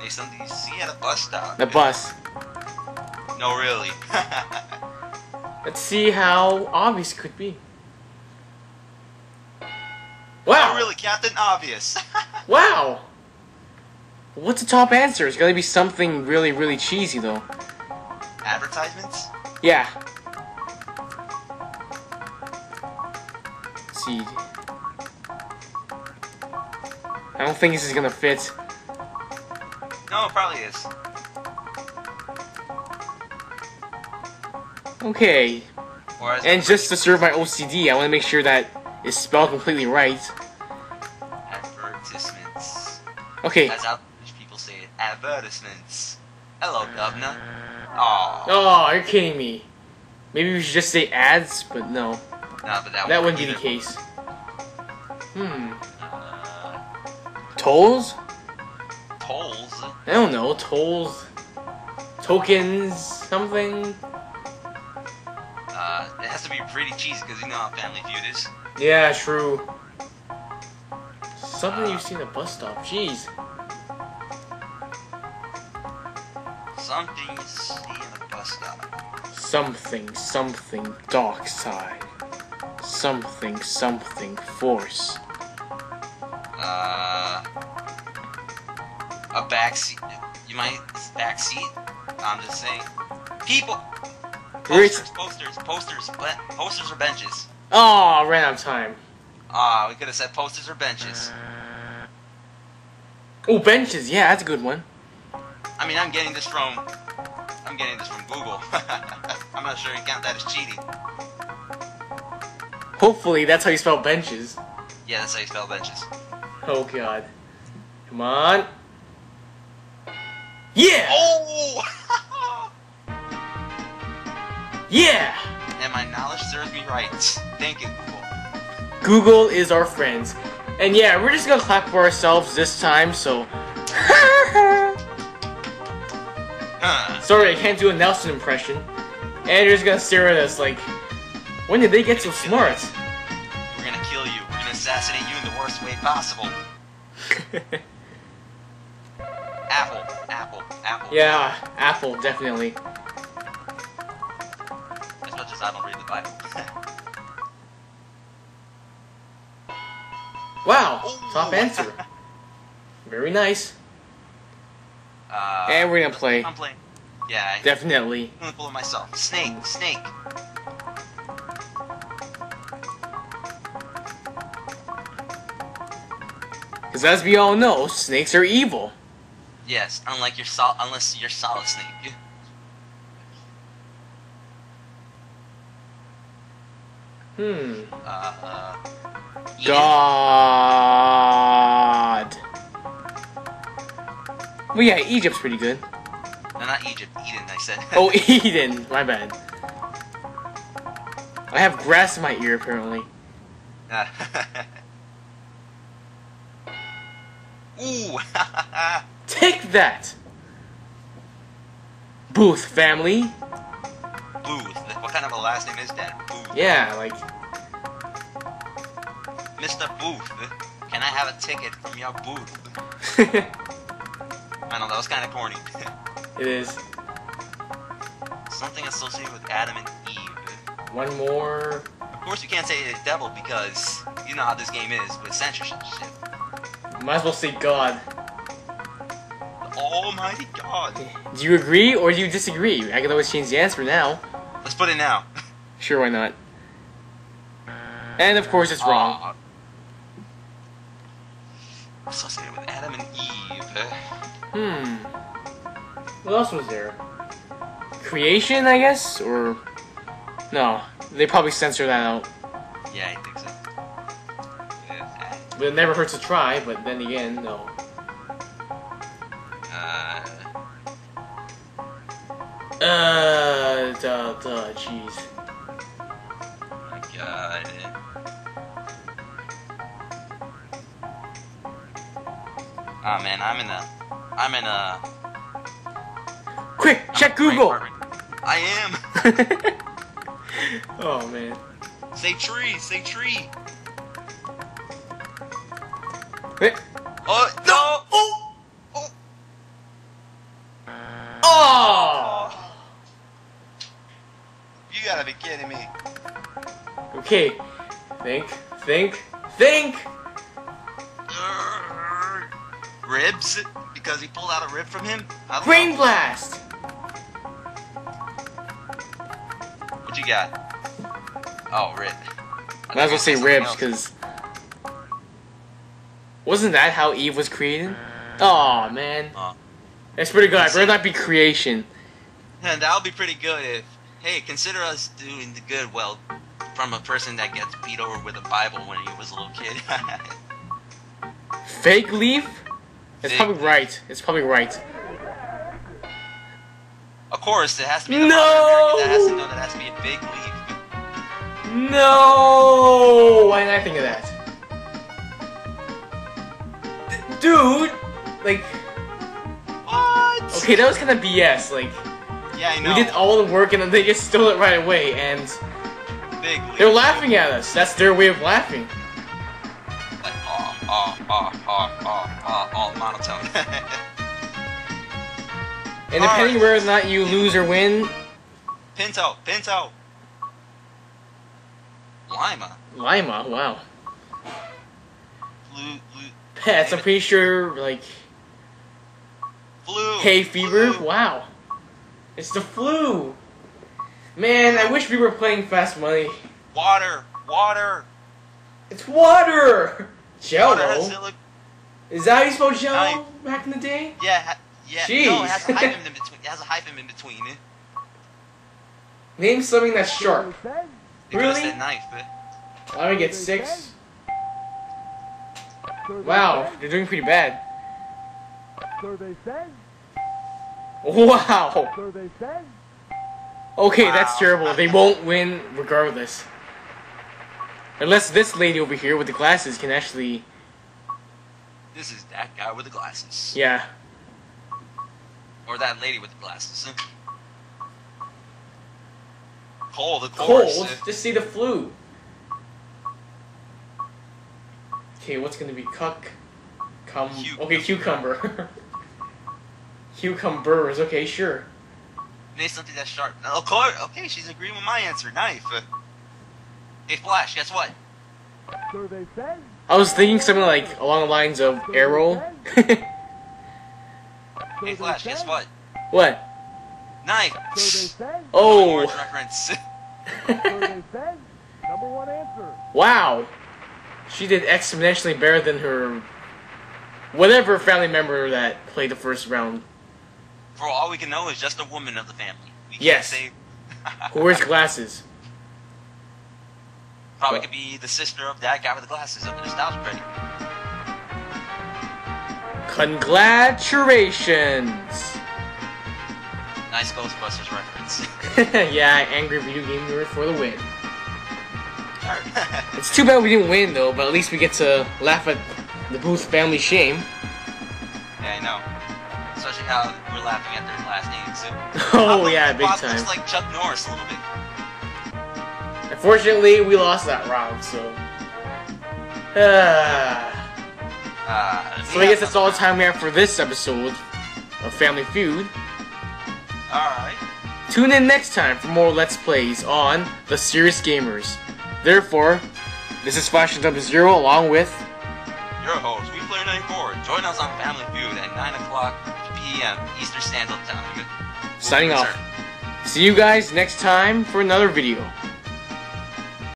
Hey, something you see at a bus stop. The bus. No, really. Let's see how obvious it could be. Wow. Wow! really, Captain Obvious. Wow! What's the top answer? It's gonna be something really, really cheesy, though. Advertisements? Yeah. Let's see. I don't think this is gonna fit. No, it probably is. Okay. And just to serve my OCD, I want to make sure that it's spelled completely right. advertisements. Okay. As English people say it, advertisements. Hello, governor. Aw. Oh, you're kidding me. Maybe we should just say ads, but no. No, but that, That wouldn't be the case. Hmm. Tolls? Tolls. I don't know. Tolls. Tokens. Something. Uh, it has to be pretty cheesy because you know how Family Feud is. Yeah, true. Something you see in a bus stop. Jeez. Something you see in a bus stop. Something, something, dark side. Something, something, force. Uh, backseat. You might backseat. I'm just saying. People. Posters, posters, posters, posters or benches. Oh, ran out of time. Ah, we could have said posters or benches. Oh, benches. Yeah, that's a good one. I mean, I'm getting this from. I'm getting this from Google. I'm not sure you count that as cheating. Hopefully, that's how you spell benches. Yeah, that's how you spell benches. Oh, God. Come on. Yeah! Oh! Yeah! and my knowledge serves me right. Thank you, Google. Google is our friends. And yeah, we're just gonna clap for ourselves this time, so. Huh. Sorry, I can't do a Nelson impression. And you're just gonna stare at us like, when did they get so smart? We're gonna kill you. We're gonna assassinate you in the worst way possible. yeah, Apple, definitely. As much as I don't read the Bible. Wow, Ooh. top answer. Very nice. uh, And we're gonna play. I'm playing. Yeah, I- Definitely. I'm gonna pull it myself. Snake, snake. Because as we all know, snakes are evil. Yes, unlike your sol- unless you're solid snake. Hmm. Uh, uh, God. Well, yeah, Egypt's pretty good. No, not Egypt. Eden, I said. Oh, Eden. My bad. I have grass in my ear, apparently. Ooh. Take that! Booth family. Booth. What kind of a last name is that? Booth. Yeah, like, Mr. Booth. Can I have a ticket from your booth? I know that was kind of corny. it is. Something associated with Adam and Eve. One more. Of course, you can't say the devil because you know how this game is with censorship. Might as well say God. Almighty God. Do you agree or do you disagree? I can always change the answer now. Let's put it now. Sure, why not? And of course, it's wrong. Aw. Associated with Adam and Eve. Hmm. What else was there? Creation, I guess? Or. No. They probably censor that out. Yeah, I think so. Yeah, But it never hurts to try, but then again, no. Uh, duh, duh, jeez. my God. Oh man, I'm in a, I'm in a. Quick, check I'm a Google! I am. oh, man. Say tree. Say tree. Oh! Oh! Oh! Okay. Think, think, think! Ribs? Because he pulled out a rib from him? Brain know. blast! What you got? Oh, rib. I Might as well think say ribs, because. Wasn't that how Eve was created? Oh man. Oh. That's pretty good. I better not be creation. And that'll be pretty good if, hey, consider us doing the good well from a person that gets beat over with a Bible when he was a little kid. Fig leaf? It's Fake probably leaf. right. It's probably right. of course, it has to be the No! That has to know that has to be a fig leaf. No! Why didn't I think of that? D- dude! Like, What? okay, that was kind of BS. Like, Yeah, I know. we did all the work and then they just stole it right away, and Big leaf. they're laughing at us. That's their way of laughing. Like, oh, oh, oh, oh, oh, oh, all monotone. And depending Alright. whether or not you lose or win, Pinto, Pinto. Lima. Lima, wow. Flu, flu, Pets, I'm pretty sure, like, flu. hay fever, flu. wow. It's the flu! Man, I wish we were playing Fast Money. Water, water. It's water! Water has Jello? silic- Is that how you spelled Jello Aye. back in the day? Yeah, ha- yeah. No, Jeez. it has a hyphen in between. It has a hyphen in between it. Name something that's sharp. Because Really? that knife. But Let me get six. Wow, they're doing pretty bad. Survey says. Wow! Survey says. Okay, that's terrible. They won't win regardless. Unless this lady over here with the glasses can actually. this is that guy with the glasses. Yeah. Or that lady with the glasses. Cold, of Cold? Just see the flu. Okay, what's gonna be cuck? Cum. Cucumber. Okay, cucumber. Cucumbers. Okay, sure. Name something that's sharp. Of course. Okay, she's agreeing with my answer. Knife. Hey, uh, Flash, guess what? Survey says. I was thinking something like along the lines of arrow. Hey, Flash, guess what? what? Knife. Oh. Reference. Number one answer. Wow. She did exponentially better than her whatever family member that played the first round. For all we can know, is just a woman of the family. We can't Yes. say. Who wears glasses? Probably could be the sister of that guy with the glasses up in the styles pretty. Congratulations! Nice Ghostbusters reference. yeah, angry video game nerd for the win. It's too bad we didn't win though, but at least we get to laugh at the Booth family shame. yeah, I know. How we're laughing at their last names. Oh Bob- yeah, big Bob time. looks like Chuck Norris a little bit. Unfortunately, we lost that round, so. Uh, so I guess that's all the time we have for this episode of Family Feud. Alright. Tune in next time for more Let's Plays on The Serious Gamers. Therefore, this is Flash zero along with. Your host, Wii Player 94. Join us on Family Feud at 9 o'clock p.m. Eastern Standard Time. Signing off. See you guys next time for another video.